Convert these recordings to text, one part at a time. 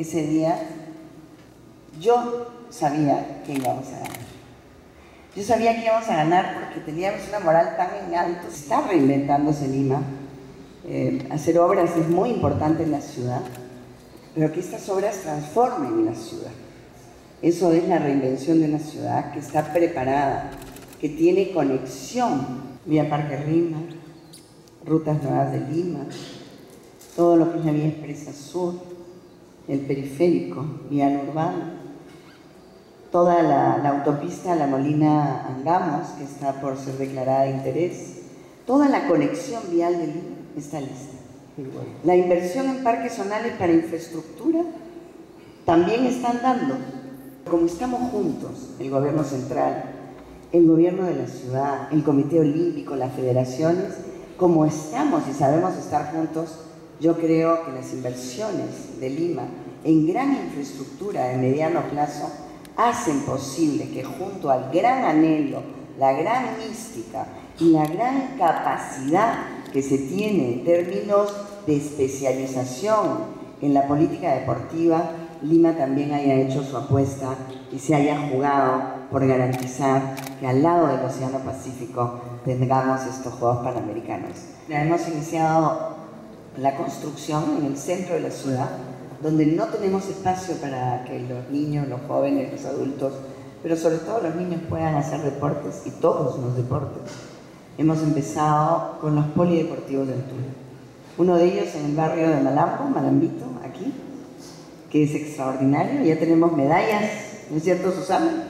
ese día, yo sabía que íbamos a ganar. Yo sabía que íbamos a ganar porque teníamos una moral tan en alto. Está reinventándose Lima. Eh, hacer obras es muy importante en la ciudad, pero que estas obras transformen la ciudad. Eso es la reinvención de una ciudad que está preparada, que tiene conexión vía Parque Rima, rutas nuevas de Lima, todo lo que es la vía expresa sur, el periférico, vía urbana, toda la, la, autopista La Molina Angamos, que está por ser declarada de interés, toda la conexión vial de Lima está lista. La inversión en parques zonales para infraestructura también están dando. Como estamos juntos, el gobierno central, el gobierno de la ciudad, el Comité Olímpico, las federaciones, como estamos y sabemos estar juntos, yo creo que las inversiones de Lima en gran infraestructura de mediano plazo hacen posible que junto al gran anhelo, la gran mística y la gran capacidad que se tiene en términos de especialización en la política deportiva, Lima también haya hecho su apuesta y se haya jugado por garantizar que al lado del Océano Pacífico tengamos estos Juegos Panamericanos. Hemos iniciado la construcción en el centro de la ciudad, donde no tenemos espacio para que los niños, los jóvenes, los adultos, pero sobre todo los niños puedan hacer deportes y todos los deportes. Hemos empezado con los polideportivos del Tula. Uno de ellos en el barrio de Malambo, Malambito, aquí, que es extraordinario. Ya tenemos medallas, ¿no es cierto, Susana?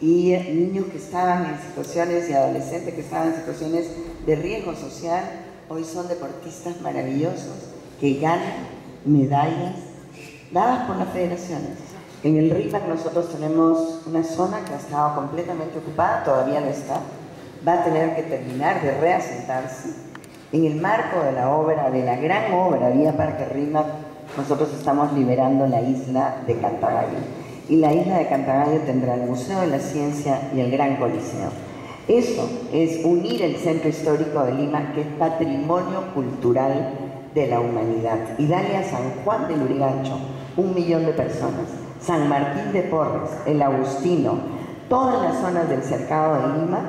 Y niños que estaban en situaciones y adolescentes que estaban en situaciones de riesgo social, hoy son deportistas maravillosos que ganan medallas dadas por las federaciones. En el RIMAC nosotros tenemos una zona que ha estado completamente ocupada, todavía no está, va a tener que terminar de reasentarse. En el marco de la obra, de la gran obra Vía Parque RIMAC, nosotros estamos liberando la isla de Cantagallo. Y la isla de Cantagallo tendrá el Museo de la Ciencia y el Gran Coliseo. Eso es unir el centro histórico de Lima, que es patrimonio cultural de la humanidad, y darle a San Juan de Lurigancho un millón de personas, San Martín de Porres, el Agustino, todas las zonas del cercado de Lima,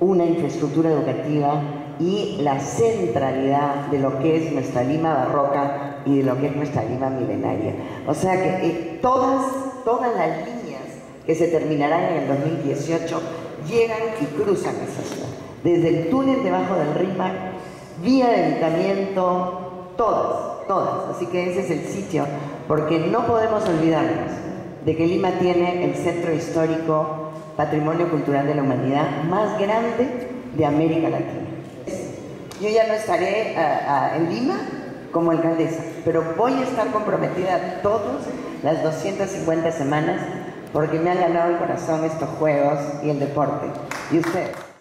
una infraestructura educativa y la centralidad de lo que es nuestra Lima barroca y de lo que es nuestra Lima milenaria. O sea que eh, todas, todas las líneas que se terminarán en el 2018 llegan y cruzan esa ciudad. Desde el túnel debajo del RIMAC, vía de evitamiento, todas, todas. Así que ese es el sitio, porque no podemos olvidarnos de que Lima tiene el centro histórico, patrimonio cultural de la humanidad más grande de América Latina. Yo ya no estaré en Lima como alcaldesa, pero voy a estar comprometida todas las 250 semanas porque me han ganado el corazón estos juegos y el deporte. Y ustedes.